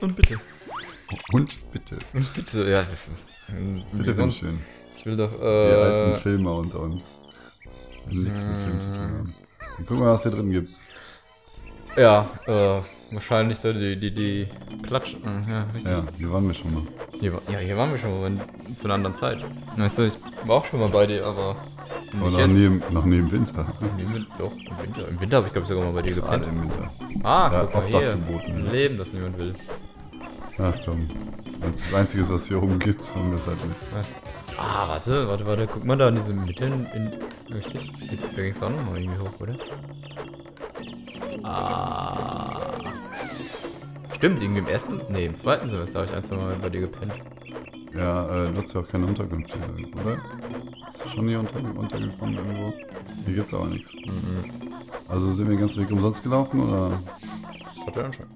Und bitte. Und bitte. Und bitte, ja, das ist. Bitte, sonst- schön. Ich will doch, Die alten äh. Filmer unter uns. Nichts mit Film zu tun haben. Dann gucken wir, was hier drin gibt. Ja, äh, wahrscheinlich so die, die, die Klatschen. äh, Ja, richtig. Ja, hier waren wir schon mal. Hier, ja, hier waren wir schon mal in, zu einer anderen Zeit. Weißt du, ich war auch schon mal bei dir, aber. Aber noch jetzt. nie, im, noch nie im Winter. Nee, im Winter, doch, im Winter. Im Winter habe ich, glaube ich, sogar mal bei dir Gerade gepennt. im Winter. Ah, Ja, guck mal hier. geboten. Leben, das niemand will. Ach komm. Wenn es das Einzige ist, was hier oben gibt, haben wir es halt mit. Was? Ah, warte, warte, warte. Guck mal da in diese Mitte. In, in, richtig? Da ging es auch nochmal irgendwie hoch, oder? Ah. Stimmt, irgendwie im ersten. Nee, im zweiten Semester habe ich ein, zwei Mal bei dir gepennt. Ja, äh, du hast ja auch keine Unterkunft oder? Bist du schon hier unter, untergekommen irgendwo? Hier gibt's aber nichts. Mhm. Also sind wir den ganzen Weg umsonst gelaufen, oder? Das hat er Anschein.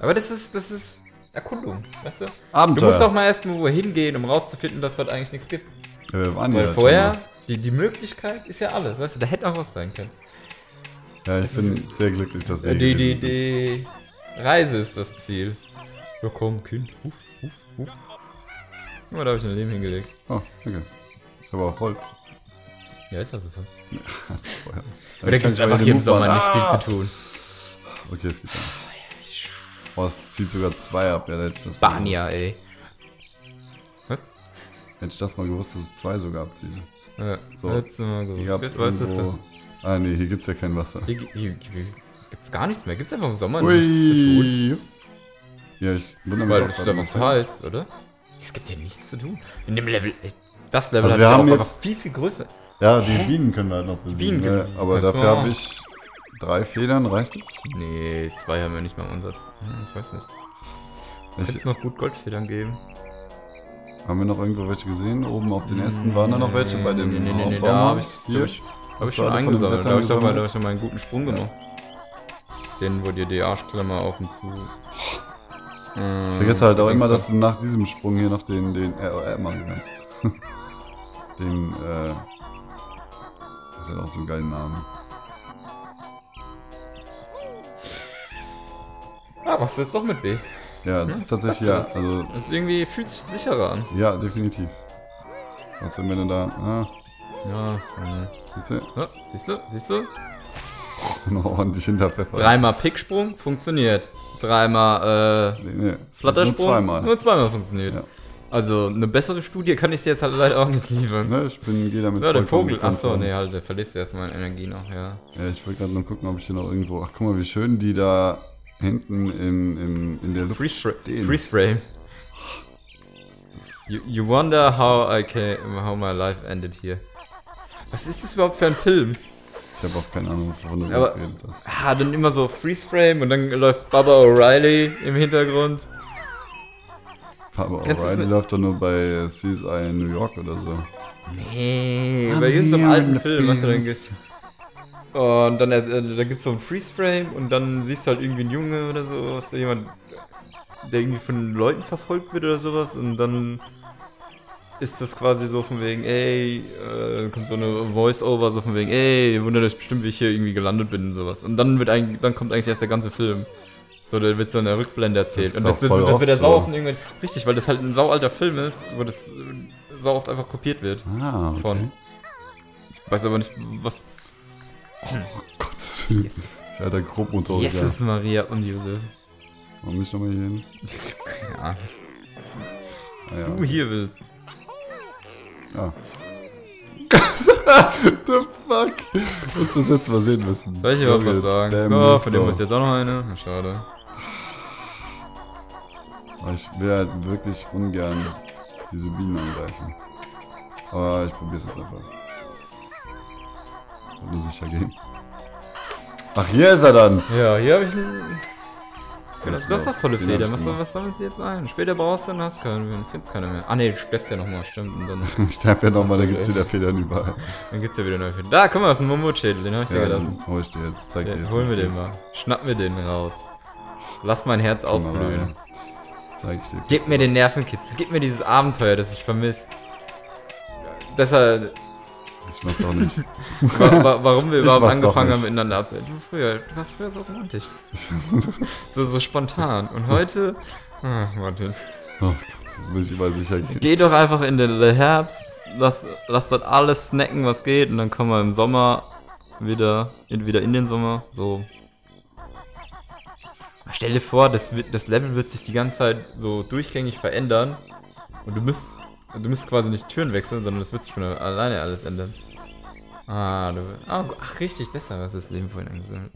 Aber das ist, das ist Erkundung, weißt du? Du Abenteuer. musst auch mal erstmal wo hingehen, um rauszufinden, dass dort eigentlich nichts gibt. Ja, wir waren Weil hier vorher, die, die Möglichkeit ist ja alles, weißt du, da hätte auch was sein können. Ja, ich es bin sehr glücklich, dass wir Ja, die, hier die, die Reise ist das Ziel. Ja, komm, Kind. Huf, huf, huf. Guck mal, da habe ich ein Leben hingelegt. Oh, danke. Ich habe auch voll. Ja, jetzt hast du voll. Vorher. Aber da kann gibt es einfach hier im Sommer nicht viel Ah! zu tun. Okay, es geht gar nicht. Oh, es zieht sogar zwei ab. Ja, hätte ich das Bania, ey. gewusst. Hätte ich das mal gewusst, dass es zwei sogar abzieht. Ja, So, Letztes Mal Hier gewusst. gab's Jetzt weißt du es. Ah, nee, hier gibt's ja kein Wasser. Hier, hier, hier gibt's gar nichts mehr. Gibt's einfach im Sommer nichts zu tun. Ui. Ja, ich wundere mich Weil es ist einfach was zu heiß, oder? Es gibt hier nichts zu tun. In dem Level, das Level Also hat wir ja haben auch einfach jetzt- viel, viel größer. Ja, die Bienen können wir halt noch besiegen. Bienen ne? Aber dafür habe ich drei Federn, reicht das? Nee, zwei haben wir nicht mal im Ansatz. Hm, ich weiß nicht. Könnte es noch gut Goldfedern geben? haben wir noch irgendwo welche gesehen? Oben auf den Ästen waren da noch welche bei dem Nee, nee, nee, nee, da habe ich, Hier? hab ich, hab ich schon eingesammelt. Da habe ich, doch mal- da gesammelt? hab mal einen guten Sprung gemacht. Den, wo dir die Arschklammer auf und zu. Ich vergesse halt auch immer, dass du nach diesem Sprung hier noch den, den ROR machen kannst. den, äh. Hat ja auch so einen geilen Namen. Ah, machst du jetzt doch mit B. Ja, das ist tatsächlich, ja, also, Das ist irgendwie, fühlt sich sicherer an. ja, definitiv. Was denn, wenn du da, ah, Ja, ja. siehst du, ja siehst du, siehst du? noch ordentlich hinterpfeffert. Dreimal Picksprung funktioniert. Dreimal äh, Nee, nee, Flattersprung Nur zweimal. nur zweimal funktioniert. Ja. Also eine bessere Studie kann ich dir jetzt halt leider auch nicht liefern. Ne, ich bin, geh damit Ja, der Vogel. Achso, nee, halt, der verlässt erstmal Energie noch, ja. Ja, ich wollte gerade nur gucken, ob ich hier noch irgendwo. Ach, guck mal, wie schön die da hinten im, im, in der Luft Freeze, fra stehen. freeze Frame. You, you wonder how I came, how my life ended here. Was ist das überhaupt für ein Film? Ich habe auch keine Ahnung, wovon du Aber- geredet hast. Ah, dann immer so Freeze Frame und dann läuft Baba O'Reilly im Hintergrund. Das O'Reilly läuft doch nur bei CSI in New York oder so. Nee, I'm bei irgendeinem alten Film, was du dann fields. Und dann, äh, da gibt's so einen Freeze Frame und dann siehst du halt irgendwie einen Junge oder so, was da jemand, der irgendwie von Leuten verfolgt wird oder sowas und dann ist das quasi so von wegen, ey, äh, kommt so eine Voice-Over so von wegen, ey, wundert euch bestimmt, wie ich hier irgendwie gelandet bin und sowas. Und dann wird eigentlich, dann kommt eigentlich erst der ganze Film. So, da wird so eine Rückblende erzählt. Das und das, das, das wird der sau so. oft irgendwann. Richtig, weil das halt ein saualter Film ist, wo das äh, sau oft einfach kopiert wird. Ah, okay. Von. Ich weiß aber nicht, was. Oh Gottes Willen. Jesus. Ich alter Grobmotoriker. Jesus, Maria und Josef. Warum nicht nochmal hier hin? Ich hab keine Ahnung. Was Ah, ja. du hier willst. Ah. The fuck? Hättest du das jetzt mal sehen müssen. Soll ich überhaupt was sagen? damn So, it, von dem muss jetzt auch noch eine. Na, Schade. Aber Ich will halt wirklich ungern diese Bienen angreifen. Aber ich probier's jetzt einfach. Nur sicher gehen. Ach, hier ist er dann! Ja, hier habe ich einen. Das du hast doch volle den hab Federn. Was, was sammelst du jetzt ein? Später brauchst du dann hast du keinen, findest keine mehr. Ah ne, du schleppst ja nochmal, stimmt. Und dann, Ich sterbe ja nochmal, Hast da du gibt's wieder Federn überall. dann gibt's ja wieder neue Federn. Da, guck mal, das ist ein Mammutschädel, den habe ich dir Ja, gelassen. dann hol ich dir jetzt. Zeig dir Ja, jetzt. holen was wir den mal. Schnapp mir den raus. Lass mein Herz Komm mal aufblühen. rein. Zeig ich dir. Gib mir den Nervenkitzel, gib mir dieses Abenteuer, das ich vermisse. Deshalb, Ich mach's doch nicht. wa wa warum wir überhaupt angefangen haben miteinander abzuhören. Du früher, du warst früher so romantisch. so, so spontan. Und heute Ach, Martin. Oh Gott, jetzt muss ich mal sicher gehen. Geh doch einfach in den Herbst, lass, lass dort alles snacken, was geht, und dann kommen wir im Sommer wieder in, wieder in den Sommer. So. Stell dir vor, das, das Level wird sich die ganze Zeit so durchgängig verändern. Und du müsst, du müsst quasi nicht Türen wechseln, sondern das wird sich von alleine alles ändern. Ah, du, ah, ach richtig, deshalb hast du das Leben vorhin angesammelt.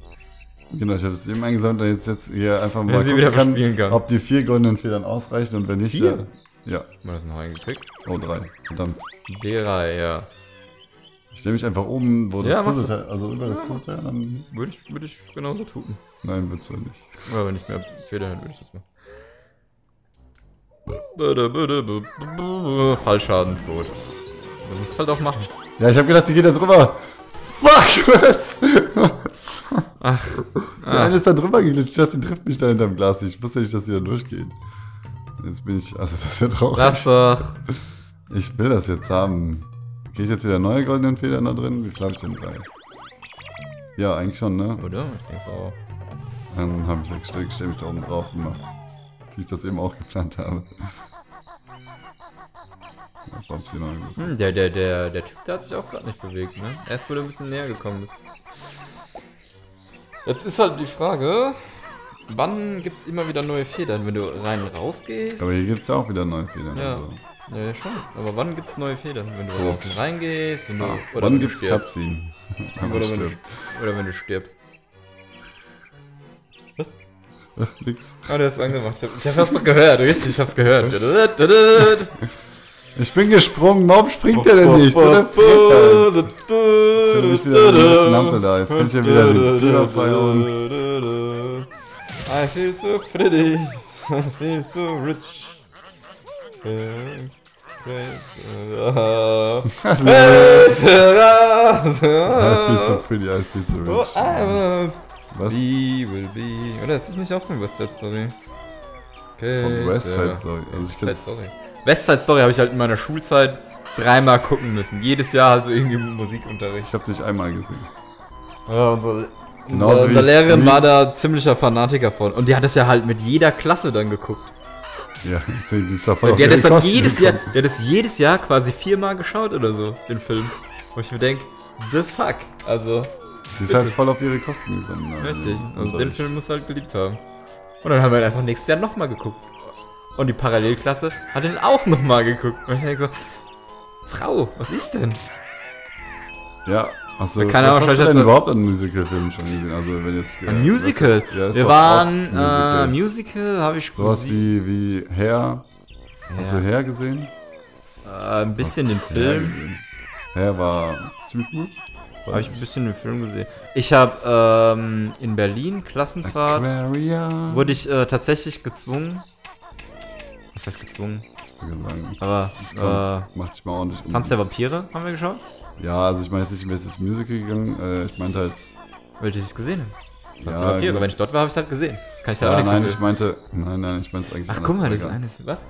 Genau, ich habe es eben eingesammelt, ich jetzt, jetzt hier einfach mal gucken kann, kann. ob die vier goldenen Federn ausreichen und wenn nicht, Vier? ja. Ja, Mal das noch eingekriegt. oh drei, verdammt. D3, ja. Ich stelle mich einfach oben, wo das Ja, mach Puzzleteil, also über das Puzzleteil, dann, Würde ich, würde ich genauso tun. nein, wird's ja nicht. Aber wenn ich mehr Fehler hätte, würde ich das machen. Fallschaden tot. Du musst halt auch machen. Ja, ich habe gedacht, die geht da drüber. Fuck, was? Ach, Der eine ist da drüber geglitscht, ich dachte, die trifft mich da hinterm Glas. Ich wusste nicht, dass sie da durchgeht. Jetzt bin ich, also das ist ja traurig. lass doch. Ich will das jetzt haben. Kriege ich jetzt wieder neue goldenen Federn da drin? Wie viel habe ich denn? Drei. Ja, eigentlich schon, ne? Oder? Ich denke auch. Dann habe ich sechs Stück, stelle mich da oben drauf und mach, wie ich das eben auch geplant habe. Das war unangenehm. Hm, der, der, der, der Typ, der hat sich auch gerade nicht bewegt, ne? Erst wo du ein bisschen näher gekommen bist. Jetzt ist halt die Frage, wann gibt's immer wieder neue Federn? Wenn du rein und raus gehst? Aber hier gibt es ja auch wieder neue Federn. Ja. Also. Ja, ja, schon. Aber wann gibt's neue Federn? Wenn du Tot. draußen reingehst, wenn du. Ah, oder wann gibt's stirbst. Cutscene? Oder wenn, du, oder wenn du stirbst. Nix. Ah, du hast es angemacht. Ich hab, ich hab das doch gehört, richtig, ich hab's gehört. Ich bin gesprungen, warum springt der denn nicht? So der Frecher. Schon nicht wieder die letzten Ampel da. Jetzt kann ich ja wieder den Biber feiern. I feel so pretty. I feel so rich. I feel so pretty, I feel so rich. Was? We will be. Oder ist das nicht auch von West Side Story? Okay. Von West Side so. Story. Also ich West Side. Story. West Side Story habe ich halt in meiner Schulzeit dreimal gucken müssen. Jedes Jahr halt so irgendwie Musikunterricht. Ich hab's nicht einmal gesehen. Ja, unsere, Genauso unsere, unsere Lehrerin war da ziemlicher Fanatiker von. Und die hat das ja halt mit jeder Klasse dann geguckt. Ja, die, ist da voll auf Die hat ihre das jedes Jahr, die hat das jedes Jahr quasi viermal geschaut oder so, den Film. Wo ich mir denke, the fuck. Also, Die ist halt voll auf ihre Kosten gekommen. also richtig. im Also den. Film muss halt geliebt haben. Und dann haben wir halt einfach nächstes Jahr nochmal geguckt. Und die Parallelklasse hat den auch nochmal geguckt. Und ich denke so, Frau, was ist denn? Ja, Da was hast du denn überhaupt an Musicalfilmen schon gesehen? Also wenn jetzt... Ein Musical. Ja, ist wir waren, auch äh, Musical. Musical habe ich Sowas wie, wie Hair. Hast du Ja. Hair gesehen? Äh, ein bisschen den Hair Film. Hair war ziemlich gut. Habe ich ein bisschen den Film gesehen. Ich habe ähm, in Berlin Klassenfahrt. Aquaria. wurde ich äh, tatsächlich gezwungen. Was heißt gezwungen? Ich würde sagen, Aber jetzt äh, kommt's. Mach dich mal ordentlich um. Tanz der Vampire haben wir geschaut? Ja, also ich meine jetzt nicht, in welches Musical gegangen. Äh, ich meinte halt... Welches ich gesehen habe. Tanz Ja, der Vampire. Wenn ich dort war, habe ich halt gesehen. Kann ich ja, auch nichts nein, dafür. ich meinte... Nein, nein, ich meinte es eigentlich Ach guck mal, das ist eines. Was?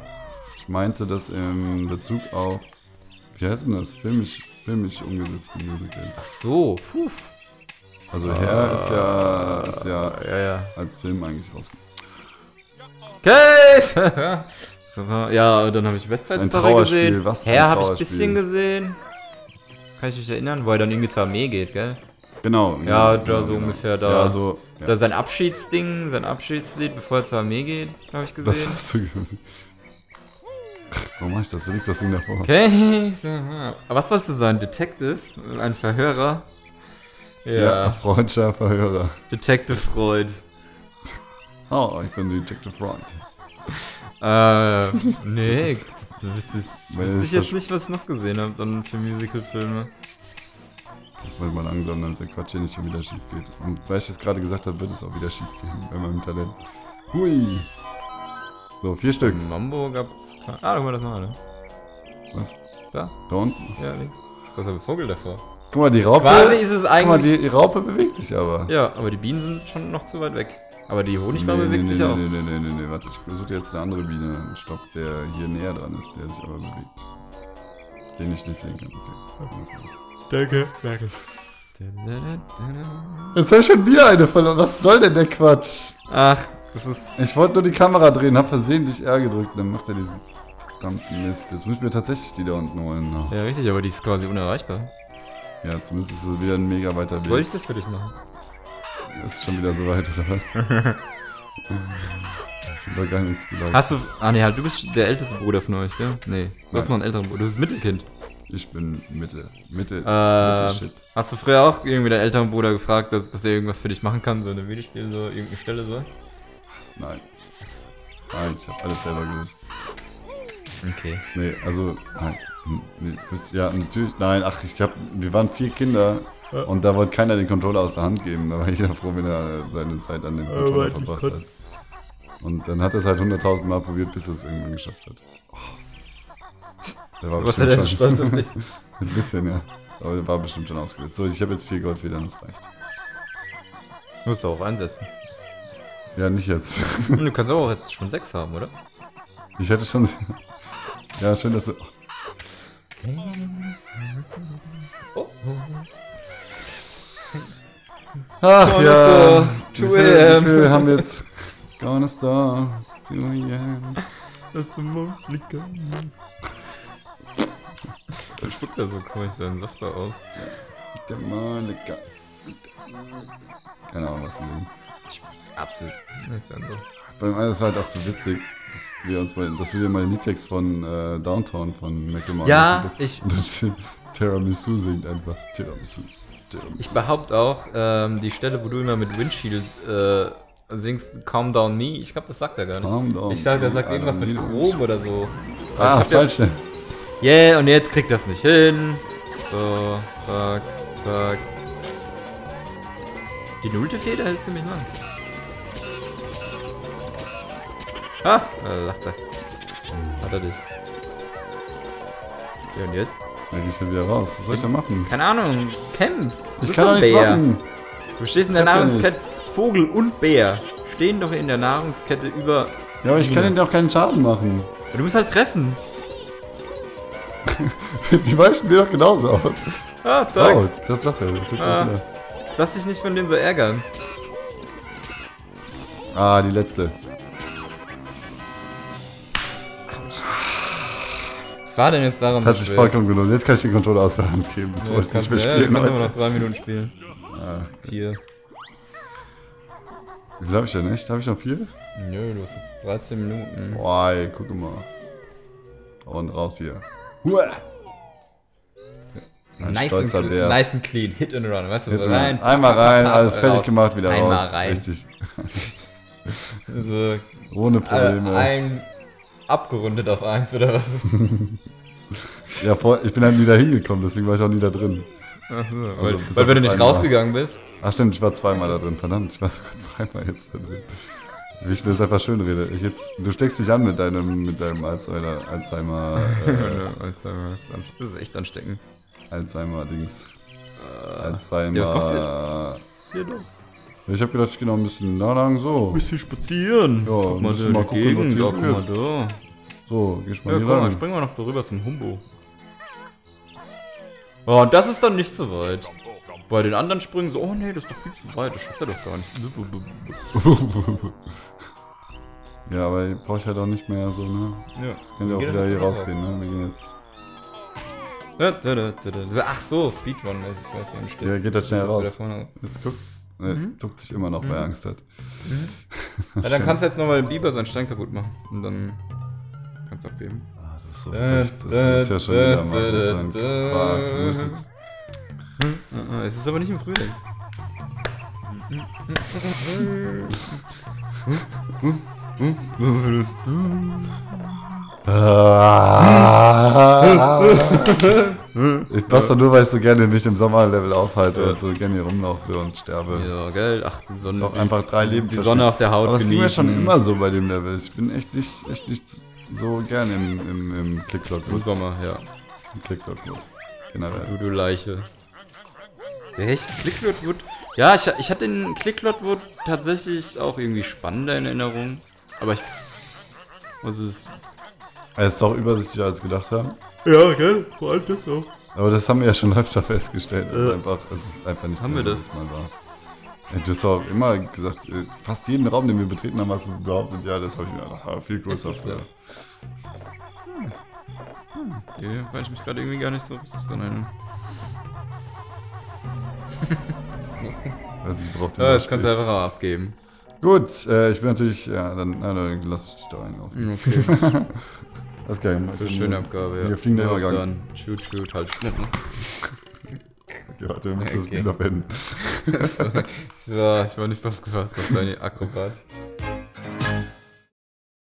Ich meinte das im Bezug auf... Wie heißt denn das? Filmisch, filmisch umgesetzte Ach Musicals. so, puh. Also Hair ist ja, ist ja Ja, ja. als Film eigentlich rausgekommen. Case! ja, und dann habe ich West Das ist Side ein Story gesehen. was ein Her habe ich ein bisschen gesehen. Kann ich mich erinnern, wo er dann irgendwie zur Armee geht, gell? Genau. Ja, genau, da genau, so genau. ungefähr da. Ja, so. Ja. Da sein Abschiedsding, sein Abschiedslied, bevor er zur Armee geht, habe ich Das gesehen. hast du gesehen. Warum mach ich das? Da liegt das Ding davor. Okay, was wolltest du sein? Detective? Ein Verhörer? Ja, Ja, freundlicher Verhörer. Detective Freud. Oh, ich bin Detective Freund. Äh, nee, das wüsste ich, wüsste ich jetzt nicht, was ich noch gesehen habe dann für Musicalfilme. Jetzt wird mal langsam, damit der Quatsch hier nicht schon wieder schief geht. Und weil ich das gerade gesagt habe, wird es auch wieder schief gehen bei meinem Talent. Hui. So, vier Stück. Mambo gab's. Ah, guck mal das mal, ne? Was? Da, Da unten. ja, links. Da ist aber ein Vogel davor. Guck mal, die Raupe. Quasi ist es Guck mal, eigentlich. die, die Raupe bewegt sich aber. ja, aber die Bienen sind schon noch zu weit weg. Aber die Honigwabe nee, bewegt nee, sich nee, auch. Nee, nee, nee, nee, nee, warte, ich suche jetzt eine andere Biene. Stock, der hier näher dran ist, der sich aber bewegt. Den ich nicht sehen kann. Okay. Danke, danke. Jetzt habe ich schon wieder eine verloren. Was soll denn der Quatsch? Ach, Das ist. Ich wollte nur die Kamera drehen, hab versehentlich R gedrückt, dann macht er diesen verdammten Mist. Jetzt muss ich mir tatsächlich die da unten holen. Ja, richtig, aber die ist quasi unerreichbar. Ja, zumindest ist es wieder ein mega weiter Weg. Wollte ich das für dich machen? Ist schon wieder so weit, oder was? ich hab doch gar nichts gesagt. Hast du. Ah, nee, halt, du bist der älteste Bruder von euch, gell? Nee. Du hast Nein. noch einen älteren Bruder. Du bist Mittelkind. Ich bin Mitte, Mitte, Äh, Mitte-Shit. hast du früher auch irgendwie deinen älteren Bruder gefragt, dass, dass er irgendwas für dich machen kann? So eine Videospiel, so irgendeine Stelle so? Was? Nein. Nein, ich hab alles selber gelöst. Okay. Nee, also, nein. Hm, Nee, ja, natürlich, nein, ach, ich hab, wir waren vier Kinder und da wollte keiner den Controller aus der Hand geben. Da war jeder froh, wenn er seine Zeit an dem Controller verbracht hat. Und dann hat er es halt hunderttausend Mal probiert, bis er es irgendwann geschafft hat. Oh. Der war Du warst ja bestimmt der schon- stolz auf dich. Ein bisschen, ja. Aber der war bestimmt schon ausgelöst. So, ich habe jetzt vier Goldfedern, das reicht. Musst du auch einsetzen. Ja, nicht jetzt. Du kannst aber auch jetzt schon sechs haben, oder? Ich hätte schon. Ja, schön, dass du. Oh. Ach ja. Star, Wie 2 viel, wie AM. viel haben wir jetzt? Gonna Star. 2 AM. Das ist der Mondblicker. Dann spuckt er so komisch seinen Saft da aus. Der Monika. Keine Ahnung, was sie singen. Absolut. Das ist ja so. Beim einen, das war halt auch so witzig, dass wir uns mal, dass du dir mal den Liedtext von äh, Downtown von Macklemore Ja, ich- Und dann steht Tiramisu singt einfach. Tiramisu. Tiramisu. Ich behaupte auch, ähm, die Stelle, wo du immer mit Windshield äh, singst, Calm Down Me, ich glaube, das sagt er gar nicht. Calm down ich sag, der sagt irgendwas mit Chrom oder so. ich Ah, hab ja- falsch. Yeah, und jetzt kriegt das nicht hin. So, zack, zack. Die nullte Feder hält ziemlich lang. Ah, da lacht er. Hat er dich. Ja, und jetzt? Da geh ich schon wieder raus. Was soll ich da machen? Keine Ahnung, kämpf. Du Ich kann doch nichts Bär. machen. Du stehst in der Nahrungskette. Vogel und Bär stehen doch in der Nahrungskette über. Ja, aber ich kann ihnen auch keinen Schaden machen. Du musst halt treffen. Die weichen mir doch genauso aus. Ah, zack. Oh, Tatsache. Das ich Ah. gedacht. Lass dich nicht von denen so ärgern. Ah, die letzte. Was war denn jetzt daran Das hat sich vollkommen gelohnt. Jetzt kann ich den Controller aus der Hand geben. Das Ja, wollte ich nicht mehr du, ja, du spielen. kannst immer noch drei Minuten spielen. Ah, Vier. Wie viel habe ich denn echt? Habe ich noch vier? Nö, du hast jetzt 13 Minuten. Boah, ey, guck mal. Und raus hier. Huah. Ein Nice and, stolzer Bär. nice and clean. Hit and run. Weißt du, so Hit rein. Einmal rein, alles fertig raus. gemacht, wieder Einmal raus. rein. Richtig. So, Ohne äh, Probleme. ein abgerundet auf eins oder was? ja, vor, ich bin halt nie da hingekommen, deswegen war ich auch nie da drin. Achso, weil, Also, weil auf wenn du nicht Mal. rausgegangen bist. Ach stimmt, ich war zweimal da drin. Verdammt, ich war sogar dreimal jetzt da drin. Wie ich das einfach schön rede. Ich jetzt, du steckst mich an mit deinem, mit deinem Alzheimer, Alzheimer, äh, Alzheimer, das ist das ist echt ansteckend. Alzheimer-Dings. Ja, Alzheimer. was machst du jetzt? Hier doch. Ich hab gedacht, ich geh noch ein bisschen da lang, so. bisschen spazieren. Ja, guck mal, da, mal gucken, Gegend. Ja, so guck mal da. So, geh ich mal Ja, hier guck mal, lang. springen wir noch darüber zum Humbo. Oh, und das ist dann nicht so weit. Bei den anderen Sprüngen so, oh nee, das ist doch viel zu weit, das schafft er doch gar nicht. ja, aber hier brauch ich halt auch nicht mehr so, ne? Ja, Jetzt können wir auch wieder hier rausgehen, ne? Wir gehen jetzt. Ach so, Speedrun, ich weiß ja nicht. Ja, geht das schnell raus. Jetzt guck. Ne, Mhm. duckt sich immer noch, weil er Angst hat. Ja, dann kannst du jetzt nochmal den Biber seinen Stein kaputt machen. Und dann kannst du abgeben. Ah, das ist so Da. Das da, ist ja schon wieder mal da, mit seinem da. Quark. Jetzt- ah, Es ist aber nicht im Frühling. Ich mach's doch nur, weil ich so gerne mich im Sommerlevel aufhalte Ja. und so gerne hier rumlaufe und sterbe. Ja, gell? Ach, die Sonne. Ist auch einfach drei Leben Die Sonne auf der Haut Aber es ging mir schon immer so bei dem Level. Ich bin echt nicht, echt nicht so gern im, im, im Click-Clock. Im Sommer, ja. Im Click-Clock generell. Du, du Leiche. Echt? Clicklotwood? Ja, ich, ich hatte den Clicklotwood tatsächlich auch irgendwie spannender in Erinnerung. Aber ich. Was ist. Es ist auch übersichtlicher als gedacht haben. Ja, gell? Vor allem das auch. Aber das haben wir ja schon öfter festgestellt. Es ist einfach, es ist einfach nicht Haben mehr wir so, das? es mal war. Ja, du hast auch immer gesagt, äh, fast jeden Raum, den wir betreten haben, hast du behauptet, ja, das habe ich mir gedacht, war viel größer. Ist das so? Hier kann ich mich gerade irgendwie gar nicht so richtig dran erinnern. Also ich brauche den Ja, das kannst du Nachspiel. einfach auch abgeben. Gut, äh, ich bin natürlich, ja, dann, na, dann lass ich dich da reinlaufen. Okay, Das ist geil. das ist eine schöne Abgabe, ja. Wir fliegen da ja, Übergang. dann shoot, shoot, halt Schnitt. ne? Okay, warte, wir müssen das Okay. Beenden. ich, war, ich war nicht drauf gefasst auf deine Akrobat.